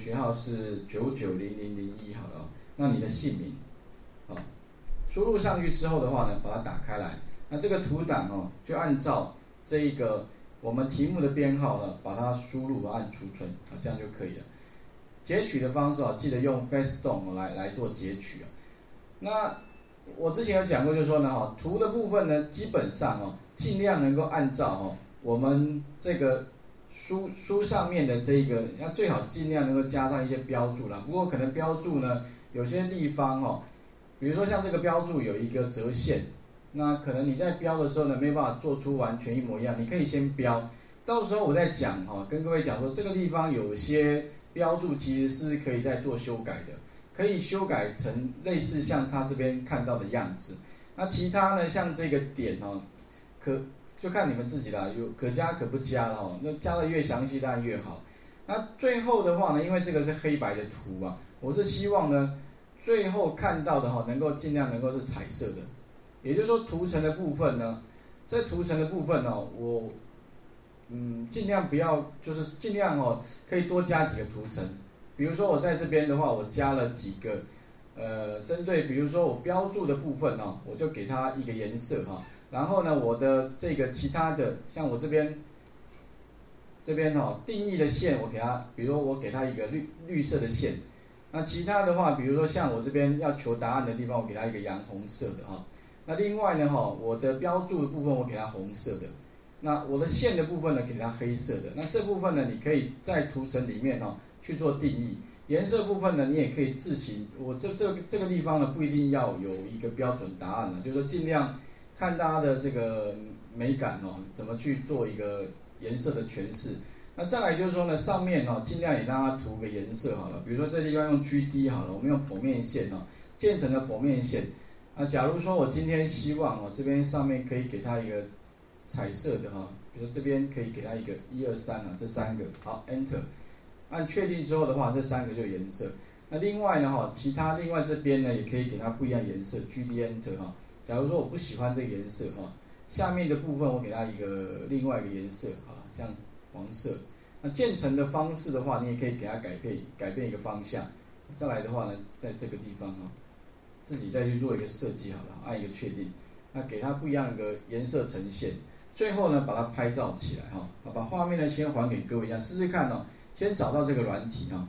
学号是九九零零零一好了，那你的姓名，啊，输入上去之后的话呢，把它打开来，那这个图档哦，就按照这一个我们题目的编号呢，把它输入按储存啊，这样就可以了。截取的方式啊，记得用 FaceDom 来来做截取啊。那我之前有讲过，就是说呢，哈，图的部分呢，基本上哦，尽量能够按照哦，我们这个书书上面的这个，要最好尽量能够加上一些标注啦。不过可能标注呢，有些地方哦，比如说像这个标注有一个折线，那可能你在标的时候呢，没有办法做出完全一模一样，你可以先标，到时候我再讲哈，跟各位讲说这个地方有些标注其实是可以再做修改的。可以修改成类似像他这边看到的样子，那其他呢，像这个点哦，可就看你们自己啦，有可加可不加了哦，那加的越详细当然越好。那最后的话呢，因为这个是黑白的图啊，我是希望呢，最后看到的哈，能够尽量能够是彩色的，也就是说图层的部分呢，这图层的部分呢，我嗯尽量不要，就是尽量哦，可以多加几个图层。比如说我在这边的话，我加了几个，呃，针对比如说我标注的部分哦，我就给它一个颜色哈。然后呢，我的这个其他的，像我这边，这边哈定义的线，我给它，比如说我给它一个绿绿色的线。那其他的话，比如说像我这边要求答案的地方，我给它一个洋红色的哈。那另外呢哈，我的标注的部分我给它红色的。那我的线的部分呢，给它黑色的。那这部分呢，你可以在图层里面哈。去做定义，颜色部分呢，你也可以自行。我这这这个地方呢，不一定要有一个标准答案了，就是说尽量看大家的这个美感哦，怎么去做一个颜色的诠释。那再来就是说呢，上面哦，尽量也让它涂个颜色好了。比如说这地方用 GD 好了，我们用剖面线哦，渐层的剖面线。那假如说我今天希望哦，这边上面可以给它一个彩色的哈，比如说这边可以给它一个一二三啊，这三个好，Enter。按确定之后的话，这三个就颜色。那另外呢，哈，其他另外这边呢，也可以给它不一样颜色。G D Enter 哈，假如说我不喜欢这个颜色哈，下面的部分我给它一个另外一个颜色啊，像黄色。那建成的方式的话，你也可以给它改变改变一个方向。再来的话呢，在这个地方哈，自己再去做一个设计好了，按一个确定。那给它不一样的颜色呈现。最后呢，把它拍照起来哈，把画面呢先还给各位一下，试试看哦。先找到这个软体啊。